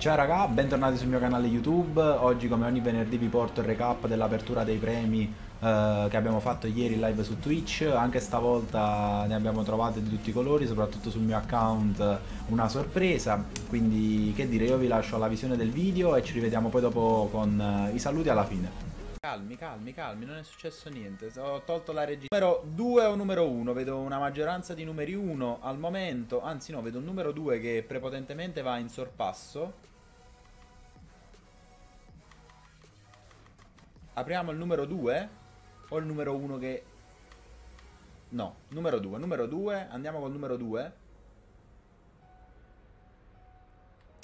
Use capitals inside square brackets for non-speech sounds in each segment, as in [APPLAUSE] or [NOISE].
Ciao raga, bentornati sul mio canale YouTube. Oggi come ogni venerdì vi porto il recap dell'apertura dei premi eh, che abbiamo fatto ieri live su Twitch. Anche stavolta ne abbiamo trovate di tutti i colori, soprattutto sul mio account una sorpresa. Quindi che dire, io vi lascio alla visione del video e ci rivediamo poi dopo con eh, i saluti alla fine. Calmi, calmi, calmi, non è successo niente. Ho tolto la regia. Numero 2 o numero 1? Vedo una maggioranza di numeri 1 al momento. Anzi, no, vedo un numero 2 che prepotentemente va in sorpasso. Apriamo il numero 2 o il numero 1 che... No, numero 2, numero 2, andiamo col numero 2.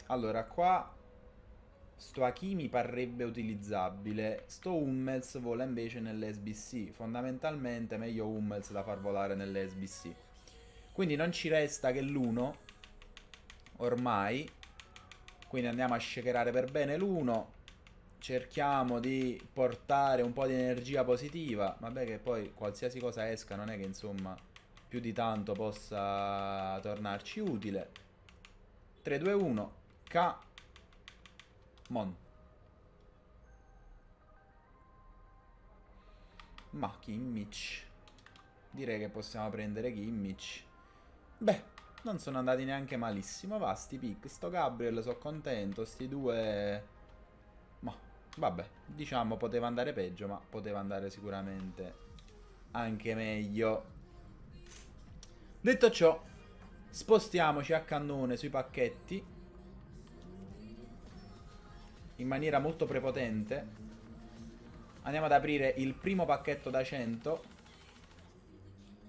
Allora, qua sto Hakimi parrebbe utilizzabile, sto Hummels vola invece nell'SBC, fondamentalmente meglio Hummels da far volare nell'SBC. Quindi non ci resta che l'1, ormai, quindi andiamo a shakerare per bene l'1 cerchiamo di portare un po' di energia positiva. Vabbè che poi qualsiasi cosa esca non è che insomma più di tanto possa tornarci utile. 3, 2, 1. K. Mon. Ma Kimmich. Direi che possiamo prendere Kimmich. Beh, non sono andati neanche malissimo. Va, sti pick. Sto Gabriel, sono contento. Sti due Vabbè, diciamo poteva andare peggio, ma poteva andare sicuramente anche meglio. Detto ciò, spostiamoci a cannone sui pacchetti. In maniera molto prepotente. Andiamo ad aprire il primo pacchetto da 100.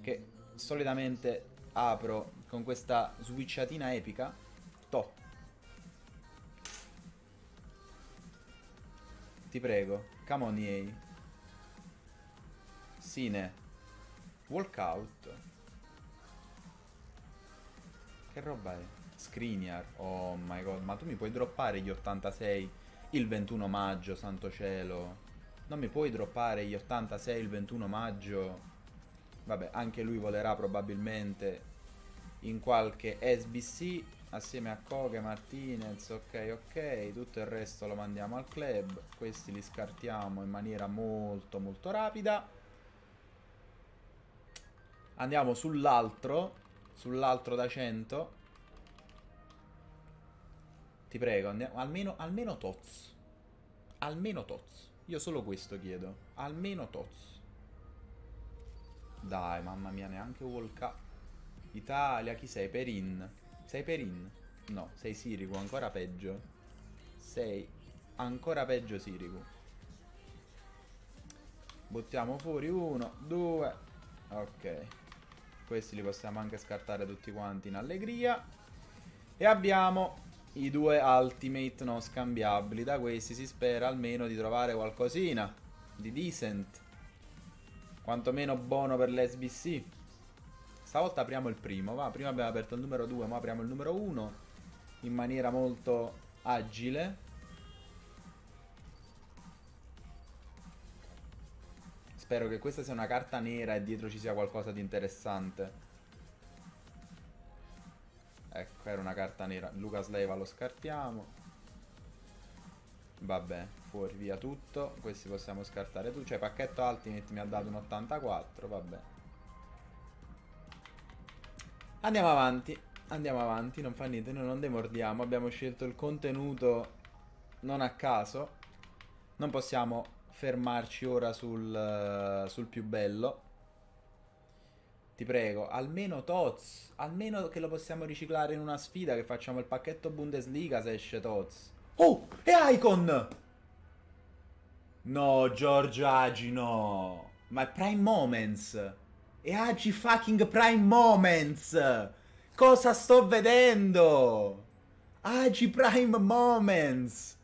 Che solitamente apro con questa switchatina epica. Top. Ti prego. Come on EA. Sine. Walkout. Che roba è? Screener. Oh my god. Ma tu mi puoi droppare gli 86 il 21 maggio, santo cielo. Non mi puoi droppare gli 86 il 21 maggio. Vabbè, anche lui volerà probabilmente in qualche SBC assieme a Koge, Martinez, ok ok, tutto il resto lo mandiamo al club, questi li scartiamo in maniera molto molto rapida. Andiamo sull'altro, sull'altro da 100. Ti prego, andiamo, almeno, almeno Toz. Almeno Toz. Io solo questo chiedo. Almeno Toz. Dai, mamma mia, neanche Walk Italia, chi sei? Perin. Sei Perin? No, sei Sirigu, ancora peggio. Sei ancora peggio Sirigu. Buttiamo fuori uno, due. Ok. Questi li possiamo anche scartare tutti quanti in allegria. E abbiamo i due ultimate non scambiabili. Da questi si spera almeno di trovare qualcosina di decent. Quantomeno buono per l'SBC. Stavolta apriamo il primo, va. Prima abbiamo aperto il numero 2, ma apriamo il numero 1 in maniera molto agile. Spero che questa sia una carta nera e dietro ci sia qualcosa di interessante. Ecco, era una carta nera. Lucas Leiva lo scartiamo. Vabbè, fuori via tutto. Questi possiamo scartare tu. Cioè, pacchetto Ultimate mi ha dato un 84, vabbè. Andiamo avanti, andiamo avanti, non fa niente, noi non demordiamo, abbiamo scelto il contenuto non a caso, non possiamo fermarci ora sul, sul più bello. Ti prego, almeno Toz, almeno che lo possiamo riciclare in una sfida che facciamo il pacchetto Bundesliga se esce Toz. Oh, e Icon! No, Giorgio Agi, no. Ma è Prime Moments. E Agi fucking Prime Moments! Cosa sto vedendo? Agi Prime Moments!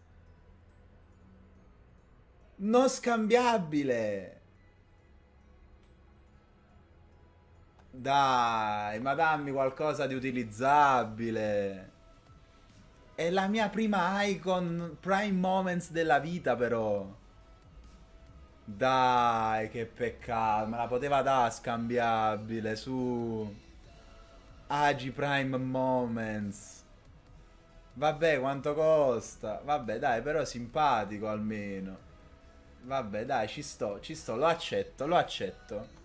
Non scambiabile! Dai, ma dammi qualcosa di utilizzabile! È la mia prima icon Prime Moments della vita però! Dai, che peccato. Me la poteva dare scambiabile su Agi Prime Moments. Vabbè, quanto costa? Vabbè, dai, però simpatico almeno. Vabbè, dai, ci sto, ci sto, lo accetto, lo accetto.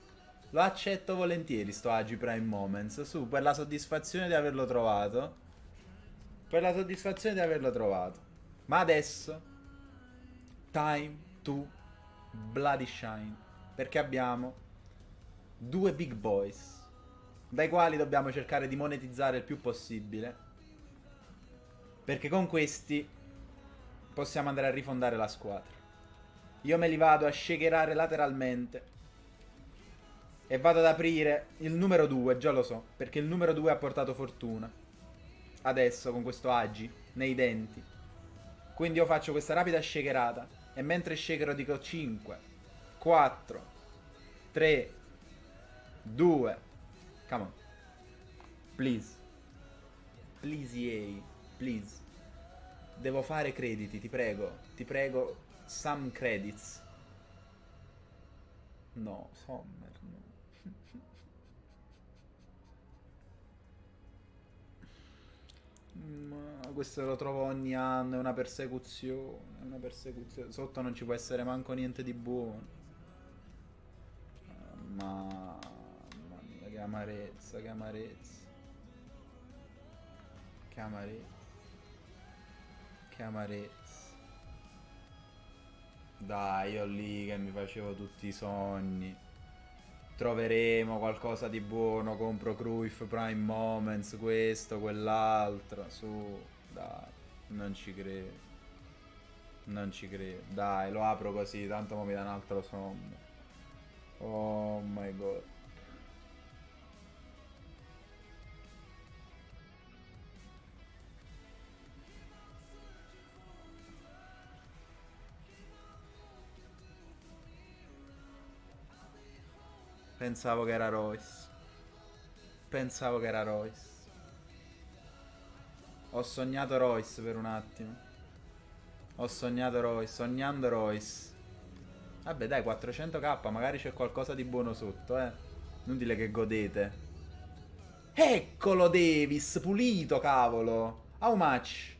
Lo accetto volentieri sto Agi Prime Moments, su, per la soddisfazione di averlo trovato. Per la soddisfazione di averlo trovato. Ma adesso, time to bloody shine. Perché abbiamo due big boys, dai quali dobbiamo cercare di monetizzare il più possibile. Perché con questi possiamo andare a rifondare la squadra. Io me li vado a shakerare lateralmente. E vado ad aprire il numero 2, già lo so, perché il numero 2 ha portato fortuna. Adesso con questo agi nei denti. Quindi io faccio questa rapida shakerata e mentre shakero dico 5 4 3 2 Come on. Please. Please EA, please. Devo fare crediti, ti prego. Ti prego Some credits. No, Sommer, no. Ma questo lo trovo ogni anno, è una persecuzione, è una persecuzione. Sotto non ci può essere manco niente di buono. Mamma mia, che amarezza, che amarezza. Che amarezza. Che amarezza. Dai, io lì che mi facevo tutti i sogni. Troveremo qualcosa di buono, compro Cruyff Prime Moments, questo, quell'altro, su, dai, non ci credo. Non ci credo. Dai, lo apro così, tanto mi dà un altro sonno. Oh my god. Pensavo che era Royce. Pensavo che era Royce. Ho sognato Royce per un attimo. Ho sognato Royce, sognando Royce. Vabbè dai, 400k, magari c'è qualcosa di buono sotto, eh. Inutile che godete. Eccolo Davis, pulito, cavolo. How much?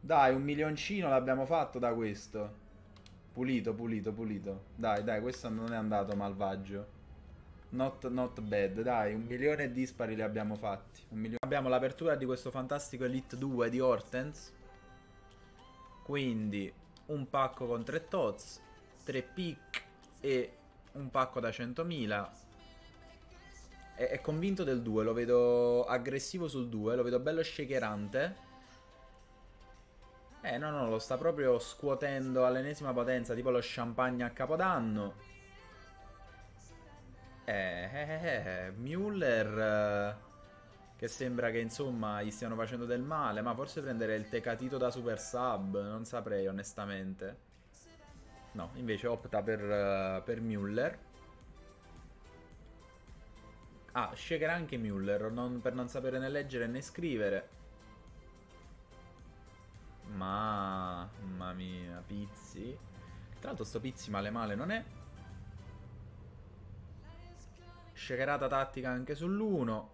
Dai, un milioncino l'abbiamo fatto da questo. Pulito, pulito, pulito. Dai, dai, questo non è andato malvagio. Not, not bad, dai, un milione dispari li abbiamo fatti. Abbiamo l'apertura di questo fantastico Elite 2 di Hortens. Quindi un pacco con 3 tots, 3 pick e un pacco da 100.000. È, è convinto del 2, lo vedo aggressivo sul 2, lo vedo bello shakerante. Eh no no, lo sta proprio scuotendo all'ennesima potenza, tipo lo champagne a capodanno. Eh, eh, eh, Müller eh, che sembra che insomma gli stiano facendo del male, ma forse prendere il Tecatito da super sub, non saprei onestamente. No, invece opta per, uh, per Müller. Ah, shaker anche Müller, non, per non sapere né leggere né scrivere. Mamma mia, Pizzi. Tra l'altro sto Pizzi male male non è. Shakerata tattica anche sull'1.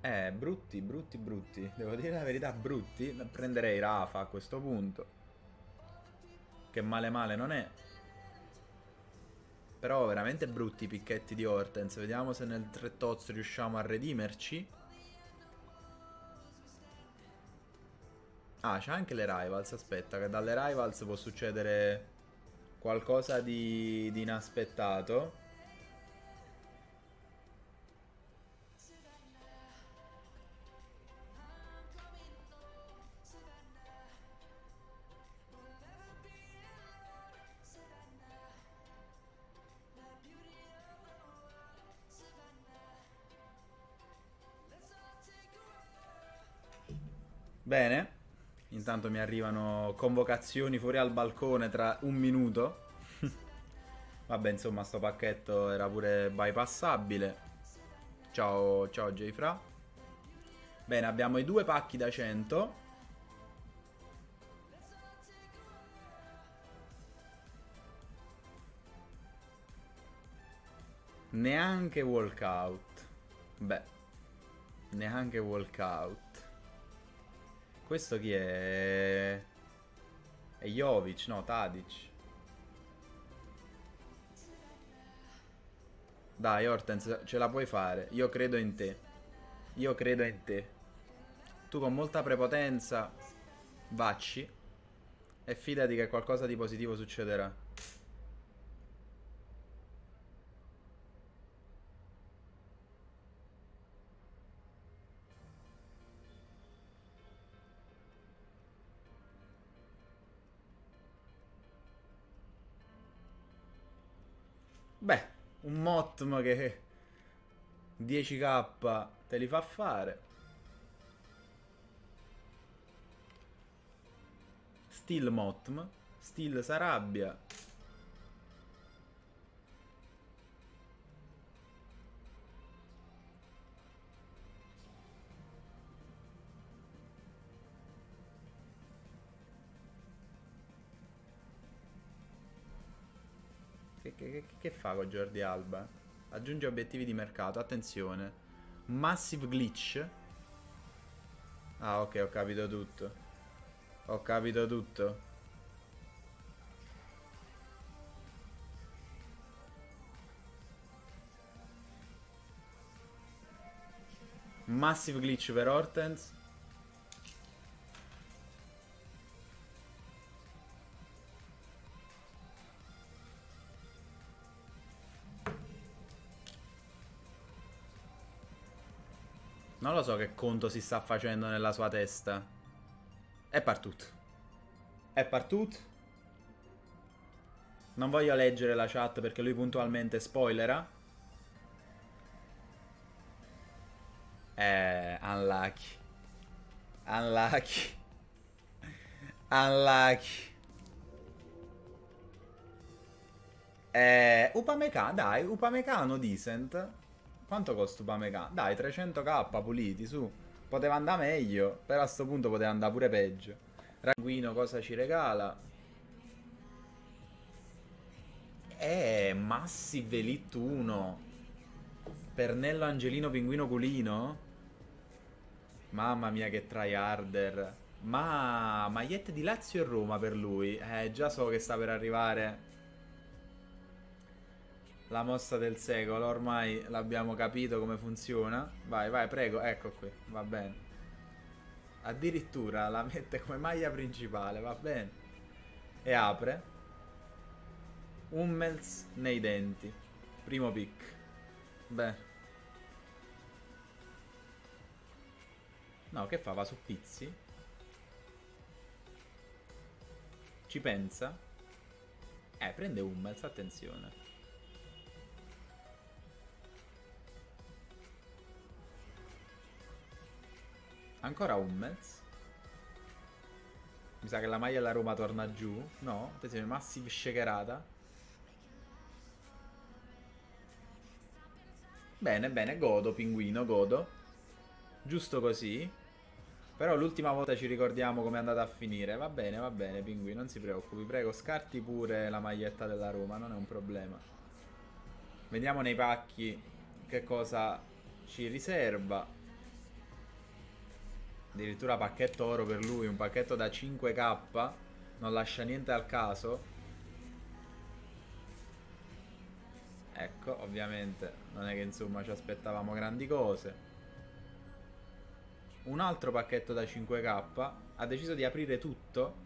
Eh, brutti, brutti, brutti. Devo dire la verità, brutti. Prenderei Rafa a questo punto. Che male male non è. Però veramente brutti i picchetti di Hortens. Vediamo se nel 3 Toz riusciamo a redimerci. Ah, c'è anche le Rivals. Aspetta, che dalle Rivals può succedere qualcosa di, di inaspettato. Bene. Intanto mi arrivano convocazioni fuori al balcone tra un minuto. [LAUGHS] Vabbè, insomma, sto pacchetto era pure bypassabile. Ciao, ciao Jfra. Bene, abbiamo i due pacchi da 100. Neanche walkout. Beh. Neanche walkout. Questo chi è? È Jovic, no, Tadic. Dai, Hortens, ce la puoi fare. Io credo in te. Io credo in te. Tu con molta prepotenza vacci e fidati che qualcosa di positivo succederà. Motm che 10k te li fa fare. Still Motm, Still Sarabia. Che, che, fa con Jordi Alba? Aggiunge obiettivi di mercato, attenzione. Massive glitch. Ah ok, ho capito tutto. Ho capito tutto. Massive glitch per Hortens. Non lo so che conto si sta facendo nella sua testa. È partut. È partut. Non voglio leggere la chat perché lui puntualmente spoilera. Eh, unlucky. Unlucky. [LAUGHS] Unlucky. Eh, Upamecano, dai, Upamecano decent. Quanto costa Upamecano? Dai, 300k puliti, su. Poteva andare meglio, però a sto punto poteva andare pure peggio. Ranguino cosa ci regala? Eh, Massive Elite 1. Pernello Angelino Pinguino Culino. Mamma mia che tryharder. Ma magliette di Lazio e Roma per lui. Eh, già so che sta per arrivare la mossa del secolo. Ormai l'abbiamo capito come funziona. Vai, vai, prego. Ecco qui. Va bene. Addirittura la mette come maglia principale. Va bene. E apre. Hummels nei denti. Primo pick. Beh. No, che fa? Va su Pizzi? Ci pensa? Eh, prende Hummels, attenzione. Ancora Hummels. Mi sa che la maglia della Roma torna giù. No, attenzione, massive shakerata. Bene, bene, godo, pinguino, godo. Giusto così. Però l'ultima volta ci ricordiamo come è andata a finire. Va bene, va bene, pinguino, non si preoccupi. Prego, scarti pure la maglietta della Roma, non è un problema. Vediamo nei pacchi che cosa ci riserva. Addirittura pacchetto oro per lui, un pacchetto da 5k. Non lascia niente al caso. Ecco, ovviamente non è che insomma ci aspettavamo grandi cose. Un altro pacchetto da 5k. Ha deciso di aprire tutto.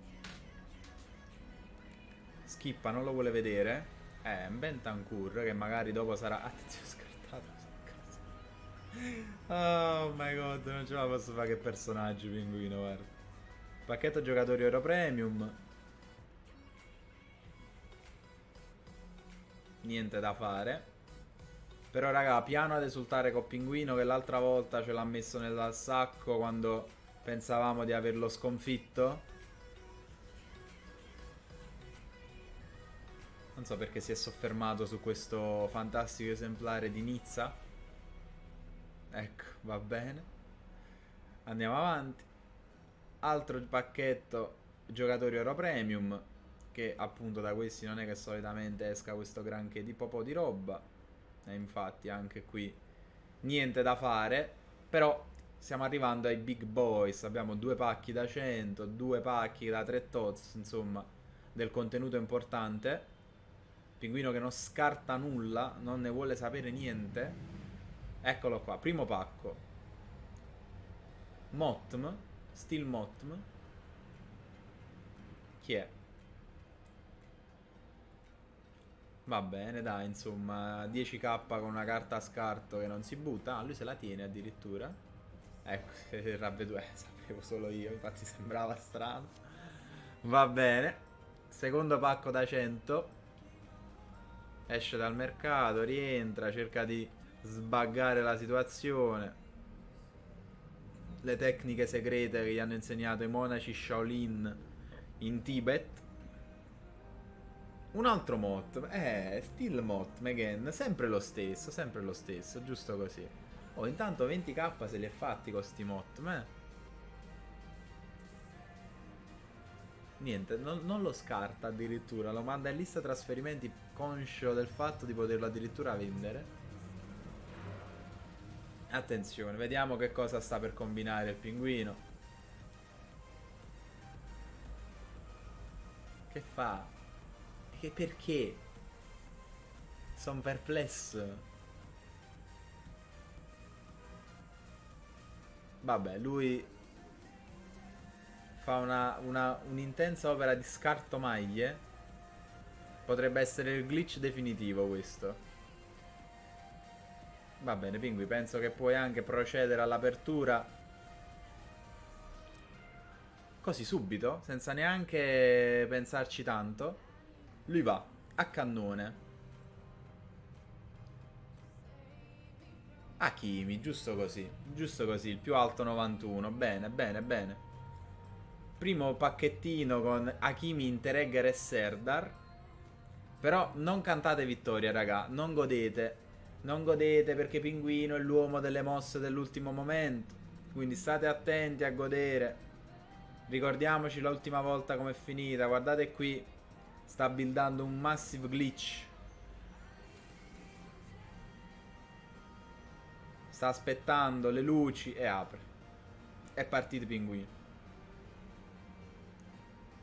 Skippa, non lo vuole vedere. Eh, un Bentancur che magari dopo sarà... [LAUGHS] Attenzione. Oh my god, non ce la posso fare che personaggio pinguino, guarda. Pacchetto giocatori Euro Premium. Niente da fare. Però raga, piano ad esultare con Pinguino che l'altra volta ce l'ha messo nel sacco quando pensavamo di averlo sconfitto. Non so perché si è soffermato su questo fantastico esemplare di Nizza. Ecco, va bene. Andiamo avanti. Altro pacchetto giocatori Euro Premium. Che appunto da questi non è che solitamente esca questo granché di popò di roba. E infatti anche qui niente da fare. Però stiamo arrivando ai big boys. Abbiamo due pacchi da 100, due pacchi da 3 tots, insomma, del contenuto importante. Pinguino che non scarta nulla, non ne vuole sapere niente. Eccolo qua, primo pacco. Motm, Steel Motm. Chi è? Va bene, dai, insomma, 10k con una carta a scarto che non si butta. Ah, lui se la tiene addirittura. Ecco, [LAUGHS] il Rabbe 2, sapevo solo io, infatti sembrava strano. Va bene. Secondo pacco da 100 esce dal mercato, rientra, cerca di sbaggare la situazione. Le tecniche segrete che gli hanno insegnato i monaci Shaolin in Tibet. Un altro mod, eh, still mod, again, sempre lo stesso, sempre lo stesso, giusto così. Oh, intanto 20k se li è fatti con sti mod, eh. Niente, non, non, lo scarta addirittura, lo manda in lista trasferimenti conscio del fatto di poterlo addirittura vendere. Attenzione, vediamo che cosa sta per combinare il pinguino. Che fa? Che perché? Sono perplesso. Vabbè, lui fa un'intensa opera di scarto maglie. Potrebbe essere il glitch definitivo questo. Va bene, Pingui, penso che puoi anche procedere all'apertura. Così subito, senza neanche pensarci tanto. Lui va a cannone. Hakimi, giusto così. Giusto così, il più alto 91. Bene, bene, bene. Primo pacchettino con Hakimi, Interegger e Serdar. Però non cantate vittoria, raga. Non godete. Non godete perché Pinguino è l'uomo delle mosse dell'ultimo momento. Quindi state attenti a godere. Ricordiamoci l'ultima volta com'è finita. Guardate qui. Sta buildando un massive glitch. Sta aspettando le luci e apre. È partito Pinguino.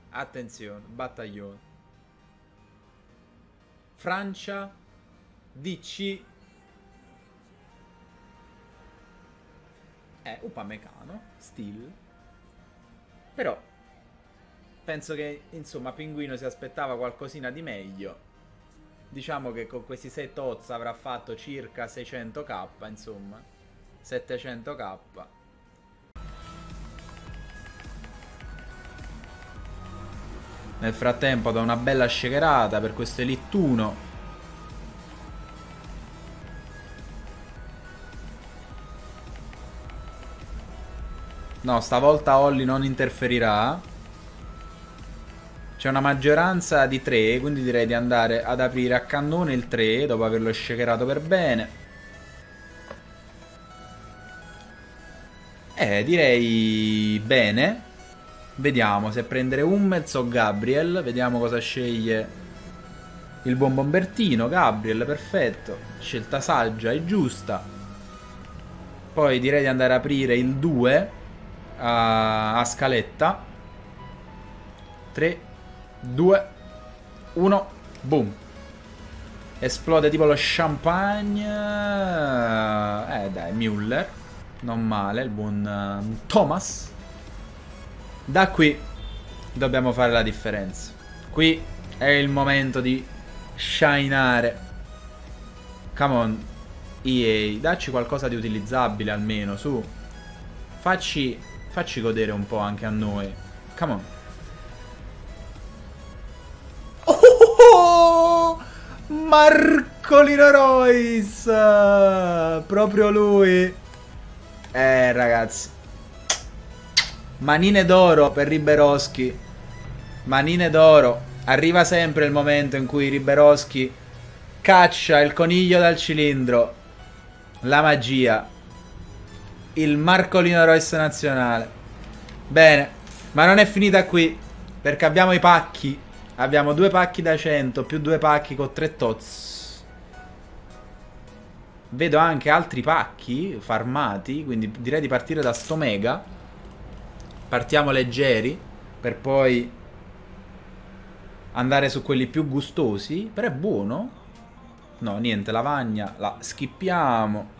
Attenzione, battaglione. Francia, DC. Eh, Upamecano, Steel. Però penso che, insomma, Pinguino si aspettava qualcosina di meglio. Diciamo che con questi 6 Toz avrà fatto circa 600k, insomma. 700k. Nel frattempo da una bella shakerata per questo Elite 1. No, stavolta Holly non interferirà. C'è una maggioranza di 3, quindi direi di andare ad aprire a cannone il 3 dopo averlo shakerato per bene. Eh, direi bene. Vediamo se prendere Hummels o Gabriel. Vediamo cosa sceglie il buon Bombertino. Gabriel, perfetto. Scelta saggia e giusta. Poi direi di andare ad aprire il 2 a, a scaletta. 3, 2, 1, boom. Esplode tipo lo champagne. Eh dai, Müller. Non male, il buon uh, Thomas. Da qui dobbiamo fare la differenza. Qui è il momento di shinare. Come on, EA, dacci qualcosa di utilizzabile almeno, su. Facci, facci godere un po' anche a noi. Come on. Oh, Marcolino Royce! Proprio lui. Eh, ragazzi. Manine d'oro per Riberoschi. Manine d'oro. Arriva sempre il momento in cui Riberoschi caccia il coniglio dal cilindro. La magia. Il Marcolino Royce nazionale. Bene, ma non è finita qui. Perché abbiamo i pacchi. Abbiamo due pacchi da 100 più due pacchi con tre toz. Vedo anche altri pacchi farmati, quindi direi di partire da sto mega. Partiamo leggeri per poi andare su quelli più gustosi. Però è buono. No, niente, lavagna la skippiamo.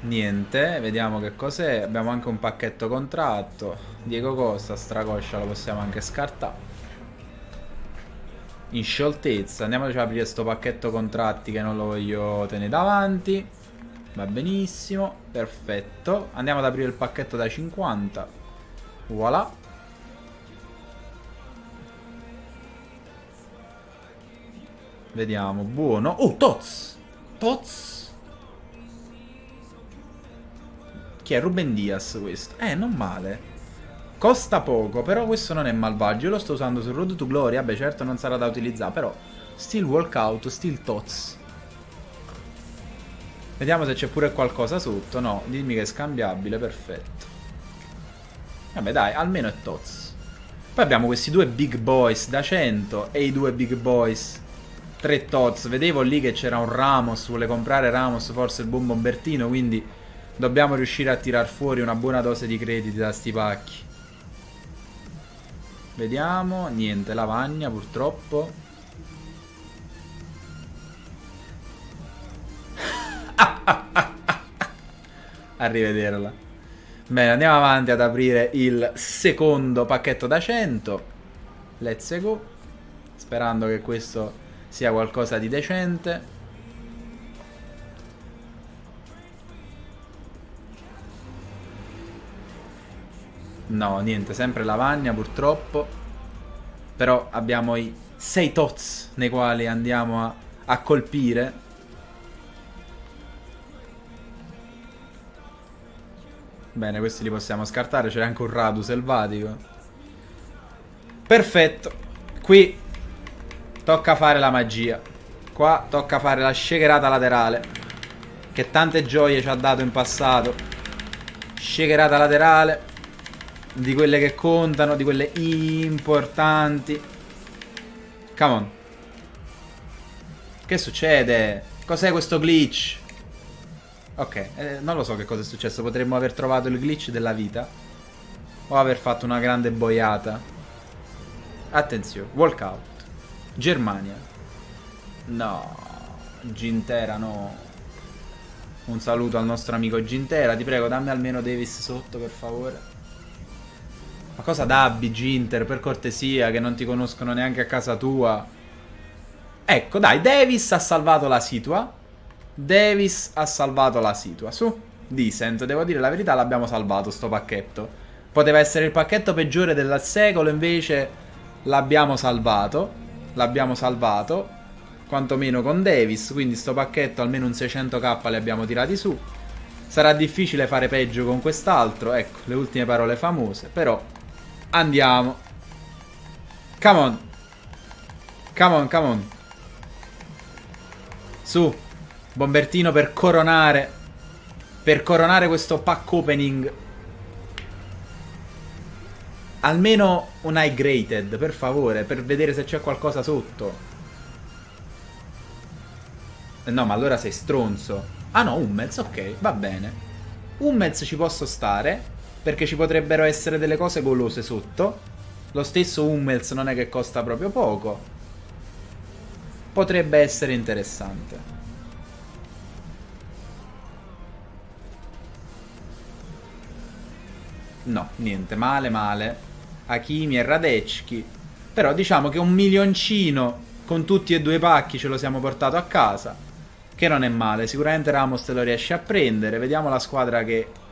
Niente, vediamo che cos'è. Abbiamo anche un pacchetto contratto. Diego Costa, stracoscia, lo possiamo anche scartare in scioltezza. Andiamo ad aprire questo pacchetto contratti che non lo voglio tenere davanti. Va benissimo, perfetto. Andiamo ad aprire il pacchetto da 50. Voilà. Vediamo, buono. Oh, Toz! Toz! Chi è? Ruben Diaz questo. Eh, non male. Costa poco, però questo non è malvagio. Io lo sto usando su Road to Glory. Vabbè, certo non sarà da utilizzare, però... Still walkout, still tots. Vediamo se c'è pure qualcosa sotto. No, dimmi che è scambiabile, perfetto. Vabbè, dai, almeno è tots. Poi abbiamo questi due big boys da 100 e i due big boys 3 tots. Vedevo lì che c'era un Ramos, vuole comprare Ramos, forse il buon Bombertino, quindi dobbiamo riuscire a tirar fuori una buona dose di crediti da sti pacchi. Vediamo, niente, lavagna purtroppo. [LAUGHS] Arrivederla. Bene, andiamo avanti ad aprire il secondo pacchetto da 100. Let's go. Sperando che questo sia qualcosa di decente. No, niente, sempre lavagna purtroppo. Però abbiamo i 6 tots nei quali andiamo a, a colpire. Bene, questi li possiamo scartare. C'è anche un radu selvatico. Perfetto. Qui tocca fare la magia. Qua tocca fare la shakerata laterale. Che tante gioie ci ha dato in passato. Shakerata laterale di quelle che contano, di quelle importanti. Come on. Che succede? Cos'è questo glitch? Ok, eh, non lo so che cosa è successo. Potremmo aver trovato il glitch della vita. O aver fatto una grande boiata. Attenzione, walkout. Germania. No. Gintera, no. Un saluto al nostro amico Gintera. Ti prego, dammi almeno Davis sotto, per favore. Ma cosa dabbi, Ginter, per cortesia, che non ti conoscono neanche a casa tua? Ecco, dai, Davis ha salvato la situa. Davis ha salvato la situa. Su, decent, devo dire la verità, l'abbiamo salvato sto pacchetto. Poteva essere il pacchetto peggiore del secolo, invece l'abbiamo salvato. L'abbiamo salvato, quantomeno con Davis, quindi sto pacchetto almeno un 600k li abbiamo tirati su. Sarà difficile fare peggio con quest'altro, ecco, le ultime parole famose, però Andiamo. Come on. Come on, come on. Su. Bombertino per coronare. Per coronare questo pack opening. Almeno un high graded, per favore, per vedere se c'è qualcosa sotto. Eh, no, ma allora sei stronzo. Ah no, Hummels, ok, va bene. Hummels ci posso stare. Perché ci potrebbero essere delle cose golose sotto. Lo stesso Hummels non è che costa proprio poco. Potrebbe essere interessante. No, niente, male male. Hakimi e Radecki. Però diciamo che un milioncino con tutti e due i pacchi ce lo siamo portato a casa. Che non è male, sicuramente Ramos te lo riesce a prendere. Vediamo la squadra che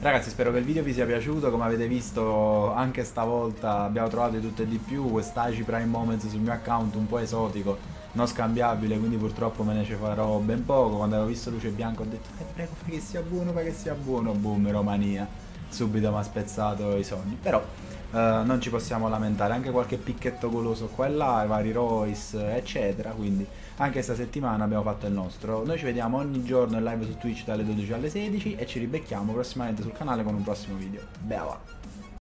Ragazzi spero che il video vi sia piaciuto, come avete visto anche stavolta abbiamo trovato di tutto e di più, quest'Aci Prime Moments sul mio account un po' esotico, non scambiabile, quindi purtroppo me ne ci farò ben poco, quando avevo visto luce bianca ho detto eh, prego fai che sia buono, fai che sia buono, boom, Romania, subito mi ha spezzato i sogni, però uh, non ci possiamo lamentare, anche qualche picchetto goloso qua e là, i vari Royce eccetera, quindi anche questa settimana abbiamo fatto il nostro. Noi ci vediamo ogni giorno in live su Twitch dalle 12 alle 16 e ci ribecchiamo prossimamente sul canale con un prossimo video. Bella!